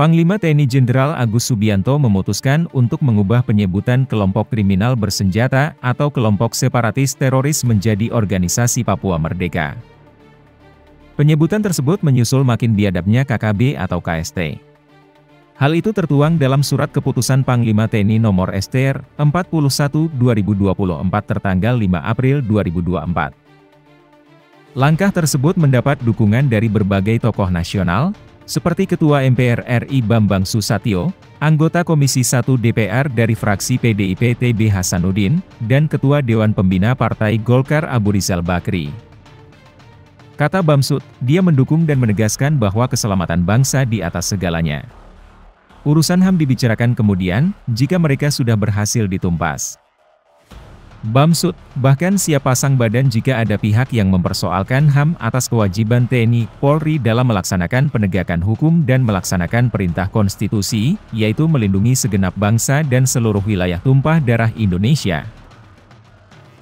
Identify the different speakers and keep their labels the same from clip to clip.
Speaker 1: Panglima TNI Jenderal Agus Subianto memutuskan untuk mengubah penyebutan kelompok kriminal bersenjata atau kelompok separatis teroris menjadi Organisasi Papua Merdeka. Penyebutan tersebut menyusul makin biadabnya KKB atau KST. Hal itu tertuang dalam surat keputusan Panglima TNI nomor STR 41 2024 tertanggal 5 April 2024. Langkah tersebut mendapat dukungan dari berbagai tokoh nasional, seperti Ketua MPR RI Bambang Susatyo, anggota Komisi 1 DPR dari fraksi PDIP TB Hasanuddin, dan Ketua Dewan Pembina Partai Golkar Abu Rizal Bakri. Kata Bamsud, dia mendukung dan menegaskan bahwa keselamatan bangsa di atas segalanya. Urusan HAM dibicarakan kemudian, jika mereka sudah berhasil ditumpas. Bamsud, bahkan siap pasang badan jika ada pihak yang mempersoalkan HAM atas kewajiban TNI, Polri dalam melaksanakan penegakan hukum dan melaksanakan perintah konstitusi, yaitu melindungi segenap bangsa dan seluruh wilayah tumpah darah Indonesia.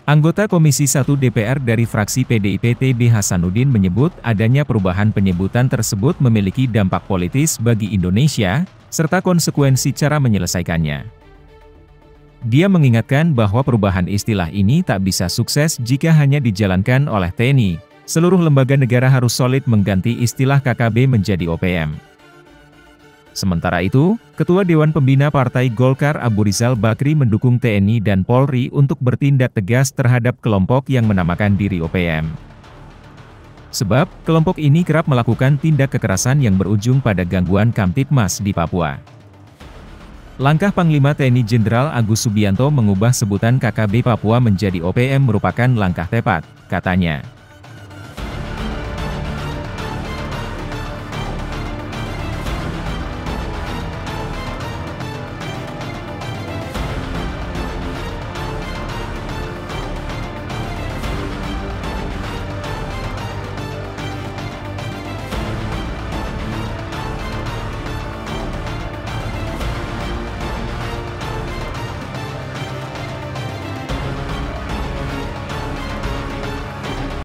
Speaker 1: Anggota Komisi 1 DPR dari fraksi PDIP TB Hasanuddin menyebut adanya perubahan penyebutan tersebut memiliki dampak politis bagi Indonesia, serta konsekuensi cara menyelesaikannya. Dia mengingatkan bahwa perubahan istilah ini tak bisa sukses jika hanya dijalankan oleh TNI. Seluruh lembaga negara harus solid mengganti istilah KKB menjadi OPM. Sementara itu, Ketua Dewan Pembina Partai Golkar Abu Rizal Bakri mendukung TNI dan Polri untuk bertindak tegas terhadap kelompok yang menamakan diri OPM. Sebab, kelompok ini kerap melakukan tindak kekerasan yang berujung pada gangguan Kamtipmas di Papua. Langkah Panglima TNI Jenderal Agus Subianto mengubah sebutan KKB Papua menjadi OPM merupakan langkah tepat, katanya.